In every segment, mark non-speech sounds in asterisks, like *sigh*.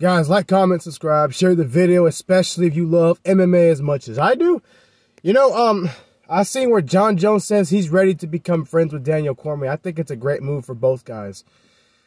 Guys, like, comment, subscribe, share the video, especially if you love MMA as much as I do. You know, um, I seen where Jon Jones says he's ready to become friends with Daniel Cormier. I think it's a great move for both guys.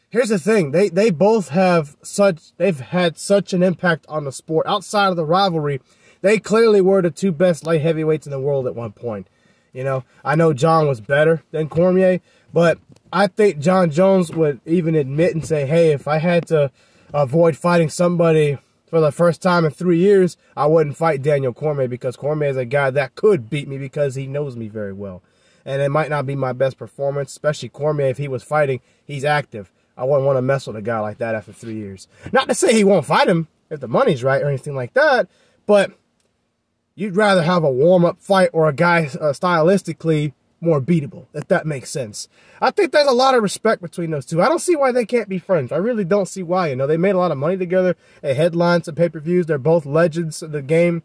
Here's the thing. They they both have such they've had such an impact on the sport outside of the rivalry. They clearly were the two best light heavyweights in the world at one point. You know, I know Jon was better than Cormier, but I think Jon Jones would even admit and say, "Hey, if I had to avoid fighting somebody for the first time in three years, I wouldn't fight Daniel Cormier because Cormier is a guy that could beat me because he knows me very well. And it might not be my best performance, especially Cormier. If he was fighting, he's active. I wouldn't want to mess with a guy like that after three years. Not to say he won't fight him if the money's right or anything like that, but you'd rather have a warm up fight or a guy uh, stylistically more beatable, if that makes sense. I think there's a lot of respect between those two. I don't see why they can't be friends. I really don't see why. You know, they made a lot of money together. They headlines and pay-per-views. They're both legends of the game.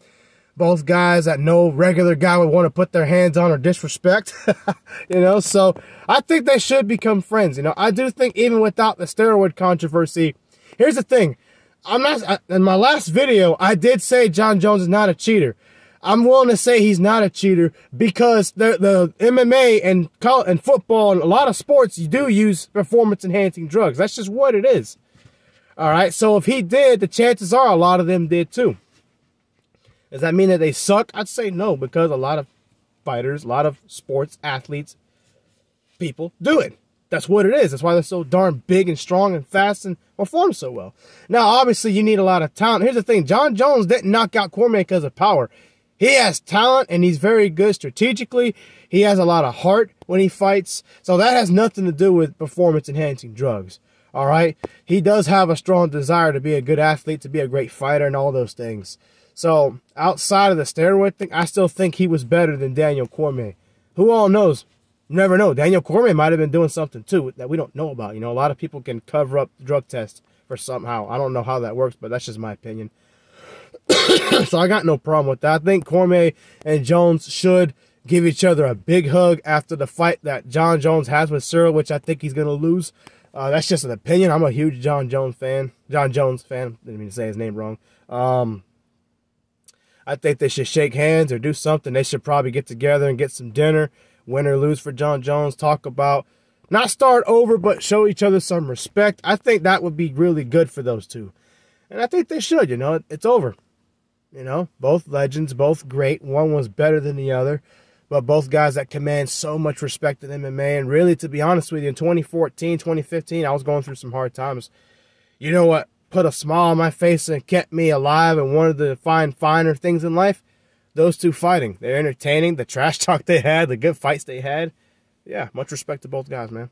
Both guys that no regular guy would want to put their hands on or disrespect. *laughs* you know, so I think they should become friends. You know, I do think even without the steroid controversy, here's the thing. I'm not, in my last video, I did say Jon Jones is not a cheater. I'm willing to say he's not a cheater because the the MMA and and football and a lot of sports you do use performance enhancing drugs. That's just what it is. All right. So if he did, the chances are a lot of them did too. Does that mean that they suck? I'd say no because a lot of fighters, a lot of sports athletes, people do it. That's what it is. That's why they're so darn big and strong and fast and perform so well. Now, obviously, you need a lot of talent. Here's the thing. Jon Jones didn't knock out Cormier because of power. He has talent and he's very good strategically. He has a lot of heart when he fights. So that has nothing to do with performance enhancing drugs. All right. He does have a strong desire to be a good athlete, to be a great fighter, and all those things. So outside of the steroid thing, I still think he was better than Daniel Cormier. Who all knows? Never know. Daniel Cormier might have been doing something too that we don't know about. You know, a lot of people can cover up drug tests for somehow. I don't know how that works, but that's just my opinion. *coughs* so I got no problem with that. I think Cormier and Jones should give each other a big hug after the fight that Jon Jones has with Ciryl, which I think he's going to lose. Uh, that's just an opinion. I'm a huge Jon Jones fan. Jon Jones fan. Didn't mean to say his name wrong. Um, I think they should shake hands or do something. They should probably get together and get some dinner, win or lose for Jon Jones. Talk about not start over, but show each other some respect. I think that would be really good for those two. And I think they should, you know, it's over. You know, both legends, both great. One was better than the other, but both guys that command so much respect in MMA. And really, to be honest with you, in 2014, 2015, I was going through some hard times. You know what put a smile on my face and kept me alive and wanted to find finer things in life? Those two fighting. They're entertaining. The trash *laughs* talk they had, the good fights they had. Yeah, much respect to both guys, man.